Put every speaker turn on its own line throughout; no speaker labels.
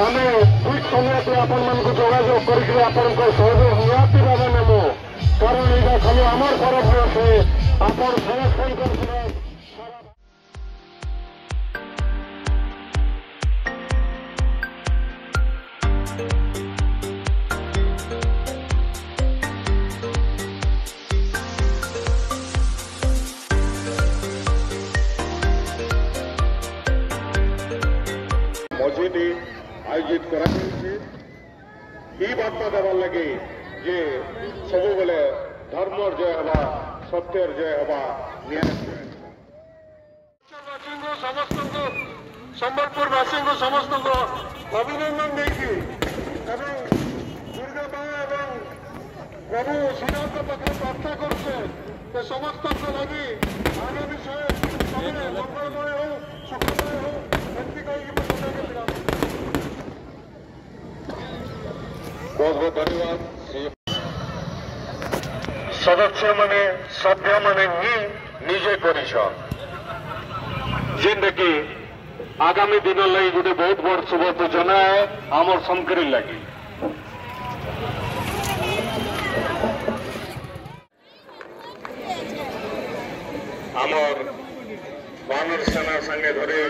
ଆମେ ଠିକ୍ ସମୟକୁ ଆପଣମାନଙ୍କୁ ଯୋଗାଯୋଗ କରିକିରି ଆପଣଙ୍କ ସହଯୋଗ ନିହାତି ଭାବେ ନେବୁ କାରଣ ଏଇଟା ଖାଲି ଆମର ତରଫରୁ ଅଛି ଆପଣ ସମସ୍ତଙ୍କର ଆୟୋଜିତ କରାଯାଇଛି এই বার্তা দেবার লাগে যে ସବୁବେଳେ ଧର୍ମର ଜୟ ହେବା ସତ୍ୟର ଜୟ ହେବା ନିହାତି ବାସୀଙ୍କୁ ସମସ୍ତଙ୍କୁ ସମ୍ବଲପୁରବାସୀଙ୍କୁ ସମସ୍ତଙ୍କୁ ଅଭିନନ୍ଦନ ଦେଇକି ଏବଂ ଦୁର୍ଗା ମା ଏବଂ ପ୍ରଭୁ ଶ୍ରୀରାମଙ୍କ ପାଖରେ ପ୍ରାର୍ଥନା କରୁଛେ ଯେ ସମସ୍ତଙ୍କ ଲାଗି ଆଗାମୀ ସମୟରେ ମଙ୍ଗଳମୟ ହଉ ସୁଖମୟ ହଉ ଏମିତି କହିକି ମୁଁ ସଦାକୁ ବିରାମ ବହୁତ ବହୁତ ଧନ୍ୟବାଦ ସଦସ୍ୟମାନେ ସଭ୍ୟମାନେ ହିଁ ନିଜେ କରିଛନ୍ ଯେନ୍ଟାକି ଆଗାମୀ ଦିନ ଲାଗି ଗୋଟେ ବହୁତ ବଡ଼ ଶୁଭ ସୂଚନା ହେ ଆମର ସଂକରୀ ଲାଗି ଆମର ବାନର ସେନା ସାଙ୍ଗେ ଧରିକିରି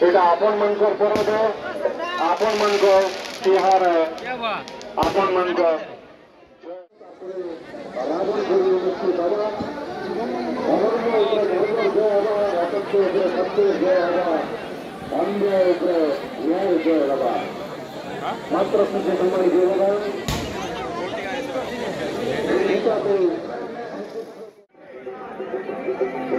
এটা আপন মানকর পরব আপন মানক তিহার আপন মানক মাত্র কিছু সময় দিয়ে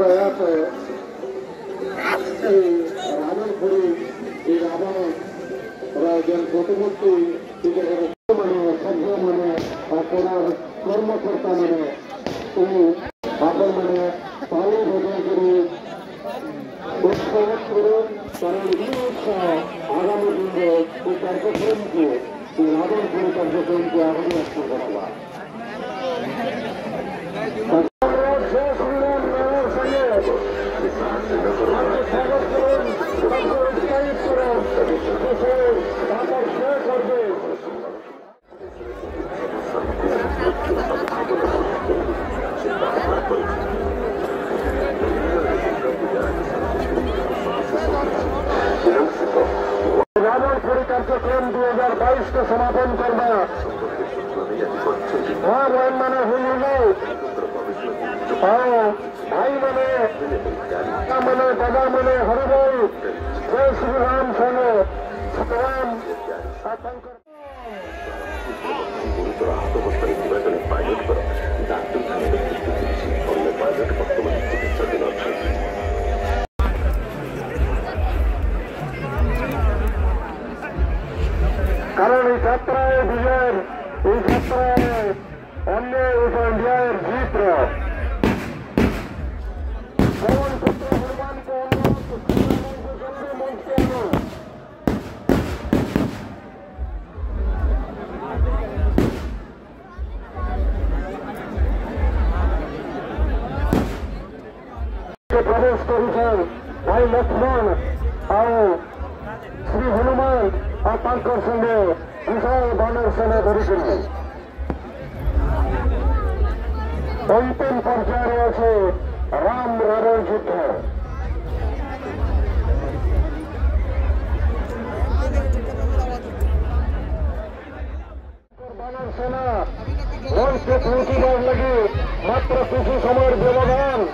પ્રયાસ રામનપુરી શ્રી રામા રાજન કોટમૂર્તિ મને સભ્ય મને કર્મકર્તા મને હું সমাপন করব। মানে ও বোন মানে হুলিলে ভাই মানে
মানে দাদা মানে হরিবল জয় শ্রীরাম সঙ্গে। সীতারাম আতঙ্ক অবস্থায় নির্বাচনে পাইলট করা হ্যাঁ।
কারণ এই যাত্রায় বিজয়ের এই যাত্রায় অন্য ইন্ডিয়ার জিত अंतिम पर्या रहे राम रवण युद्ध सेना वंश के पूर्ति लगी मात्र किसी समय व्यवधान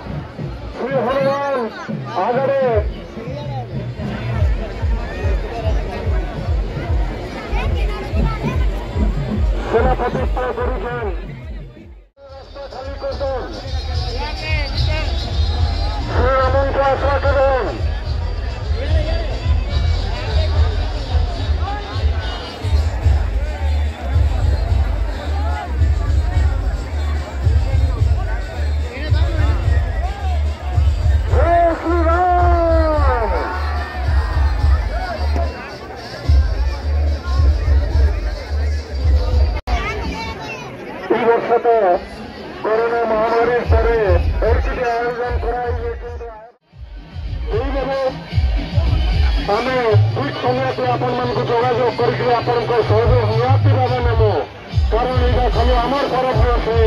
করোনা মহামারীর পরে এলসিডি আয়োজন করা হয়েছে কিন্তু এইভাবে আমি ঠিক সময়তে আপনার যোগাযোগ করি আপনার সহযোগ নিহতি ভাবে নেব কারণ এটা খালি আমার তরফ আছে,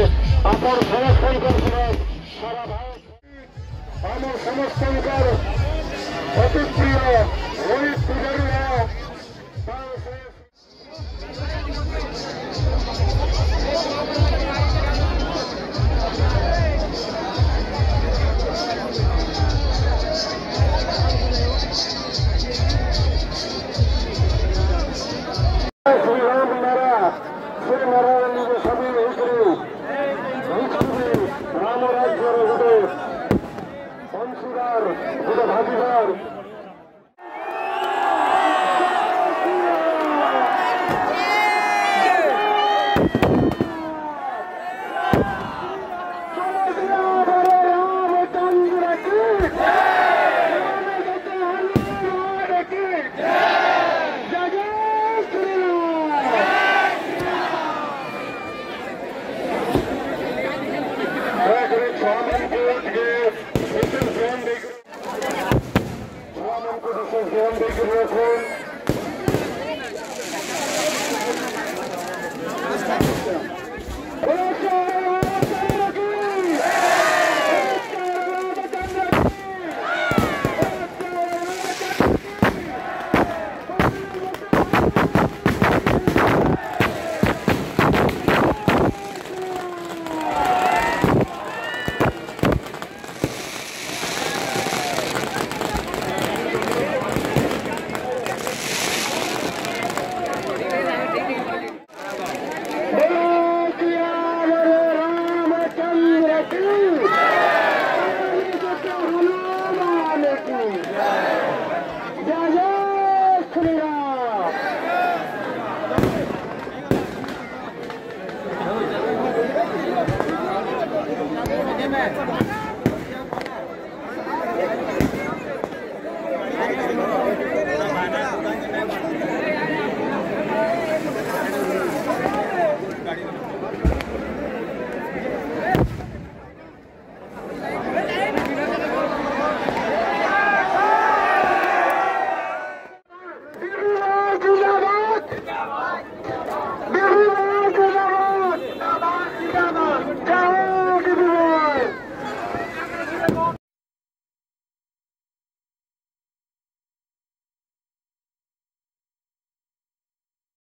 আপনার সমর্থন করছিলেন সারা ভারত। আমার সমর্থনকার অতিপ্রিয় রোহিত পূজারী ଅଂଶୀଦାର ଗୋଟେ
Hallelujah.